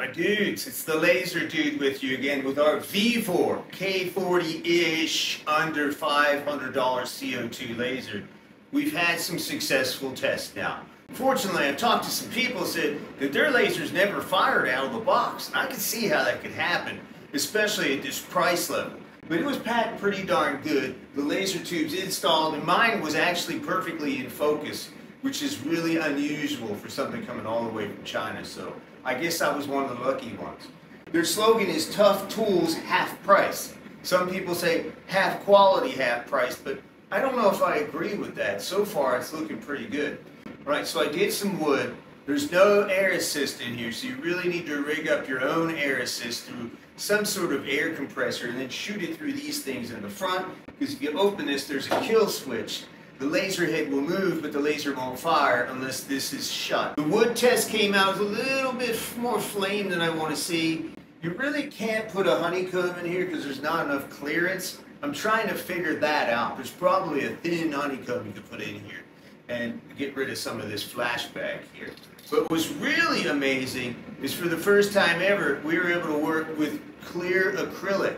My dudes, it's the laser dude with you again with our Vevor K40-ish under $500 CO2 laser. We've had some successful tests now. Fortunately, I've talked to some people said that their lasers never fired out of the box. And I can see how that could happen, especially at this price level. But it was packed pretty darn good. The laser tubes installed, and mine was actually perfectly in focus, which is really unusual for something coming all the way from China. So I guess I was one of the lucky ones. Their slogan is tough tools, half price. Some people say half quality, half price, but I don't know if I agree with that. So far, it's looking pretty good. Right, so I did some wood. There's no air assist in here, so you really need to rig up your own air assist through some sort of air compressor and then shoot it through these things in the front, because if you open this, there's a kill switch the laser head will move, but the laser won't fire unless this is shut. The wood test came out with a little bit more flame than I want to see. You really can't put a honeycomb in here because there's not enough clearance. I'm trying to figure that out. There's probably a thin honeycomb you could put in here and get rid of some of this flashback here. But what's really amazing is for the first time ever, we were able to work with clear acrylic.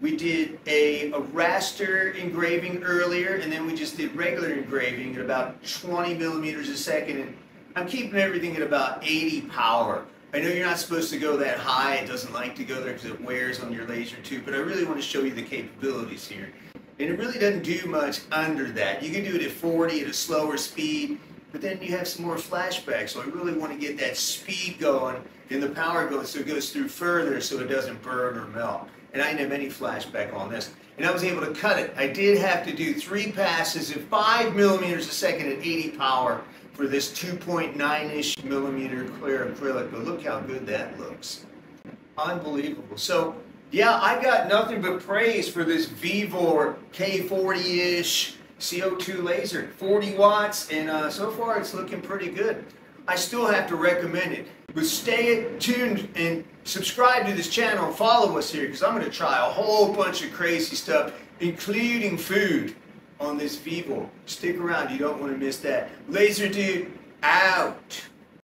We did a, a, raster engraving earlier, and then we just did regular engraving at about 20 millimeters a second. And I'm keeping everything at about 80 power. I know you're not supposed to go that high. It doesn't like to go there because it wears on your laser too, but I really want to show you the capabilities here. And it really doesn't do much under that. You can do it at 40 at a slower speed, but then you have some more flashback. So I really want to get that speed going and the power going so it goes through further so it doesn't burn or melt and I didn't have any flashback on this. And I was able to cut it. I did have to do three passes at 5 millimeters a second at 80 power for this 2.9-ish millimeter clear acrylic, but look how good that looks. Unbelievable. So, yeah, I got nothing but praise for this Vevor K40-ish CO2 laser. 40 watts, and uh, so far it's looking pretty good. I still have to recommend it. But stay tuned and subscribe to this channel. And follow us here because I'm going to try a whole bunch of crazy stuff, including food on this Vevor. Stick around. You don't want to miss that. Laser Dude out.